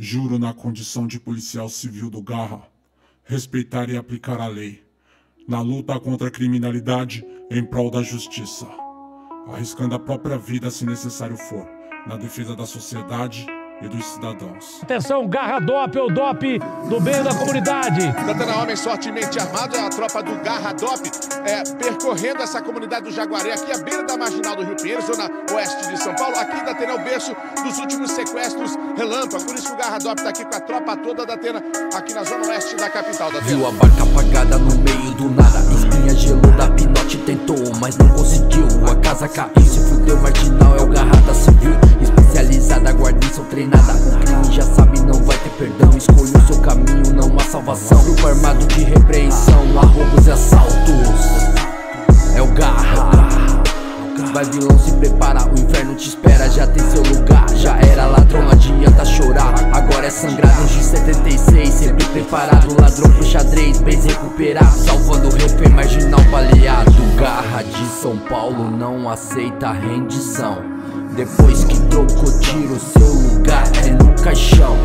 Juro na condição de policial civil do Garra, respeitar e aplicar a lei, na luta contra a criminalidade em prol da justiça, arriscando a própria vida se necessário for, na defesa da sociedade e dos cidadãos. Atenção, Garra Dop, o Dop do bem da comunidade. Santana Homens fortemente armado, é a tropa do Garra Dop, é, percorrendo essa comunidade do Jaguaré, aqui à beira da marginal do Rio Pinheiro, zona oeste de São Paulo. Aqui da Atena é o berço dos últimos sequestros relâmpago. Por isso que o Garra Dop está aqui com a tropa toda da Atena, aqui na zona oeste da capital da Atena. Viu a barca apagada no meio do nada, espinha gelou da pinote tentou, mas não conseguiu. A casa caiu, se fudeu, marginal é o Garra da Civil, especializada, guarnição treinada nada O crime já sabe, não vai ter perdão. Escolha o seu caminho, não há salvação. Grupo armado de repreensão, há roubos e assaltos. É o garra. Vai vilão, se prepara, o inferno te espera. Já tem seu lugar, já era ladrão, não adianta chorar. Agora é sangrado de 76 Sempre preparado, ladrão pro xadrez Bem recuperado, salvando o refém marginal baleado. Garra de São Paulo não aceita rendição. Depois que trocou tiro, seu lugar é no caixão.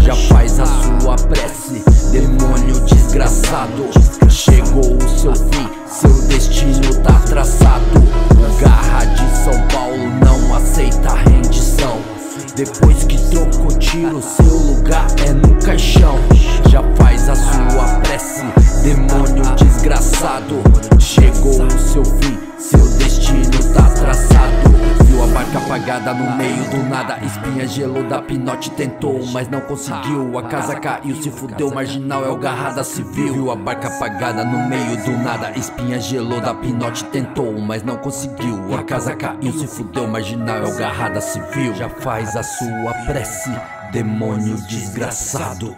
Já faz a sua prece, demônio desgraçado. Chegou o seu fim, seu destino tá traçado. O garra de São Paulo não aceita rendição. Depois que trocou tiro, seu lugar é no caixão. Já faz a sua prece, demônio desgraçado. Chegou o seu fim, Apagada no meio do nada. Espinha gelou da pinote tentou Mas não conseguiu, a casa caiu Se fudeu, marginal é o garrada civil. Viu a barca apagada no meio do nada. Espinha gelou da pinote tentou Mas não conseguiu, a casa caiu Se fudeu, marginal é o garrada civil. Já faz a sua prece, demônio desgraçado